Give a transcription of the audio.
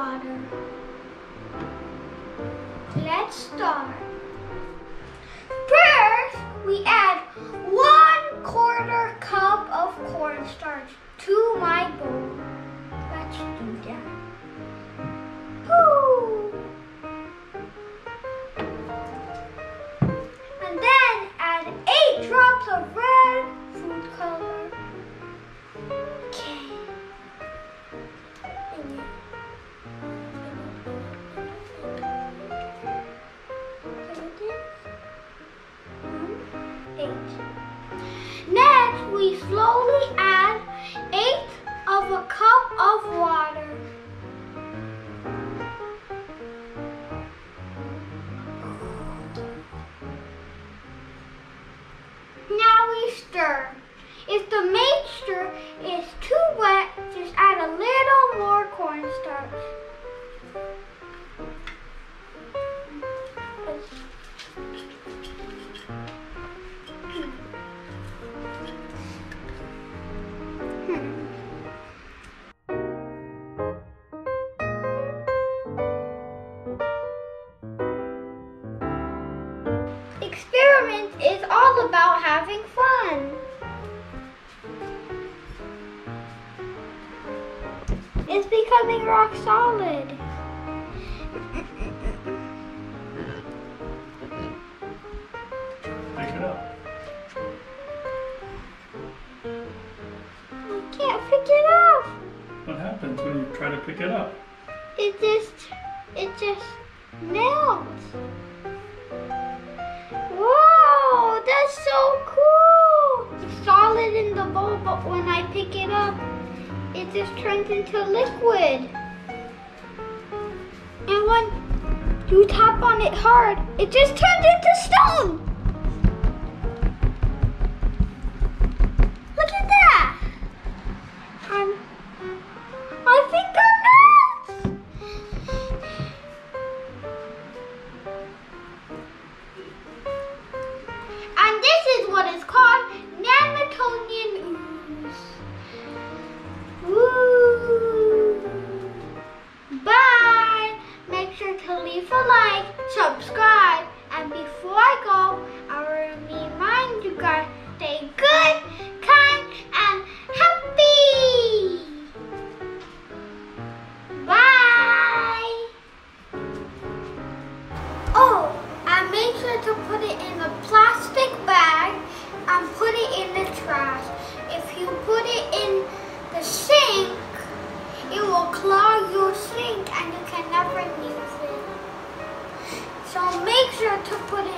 water. Let's start. First, we add one quarter cup of cornstarch to my bowl. Let's do that. Woo! And then add eight drops of Experiment is all about having fun. It's becoming rock solid. Pick it up. I can't pick it up. What happens when you try to pick it up? It just, it just melts. Bowl, but when I pick it up, it just turns into liquid. And when you tap on it hard, it just turns into stone. Look at that. I'm, I think I'm nuts. And this is what is called non-Newtonian to leave a like, subscribe, and before I go, I will remind you guys stay good, To put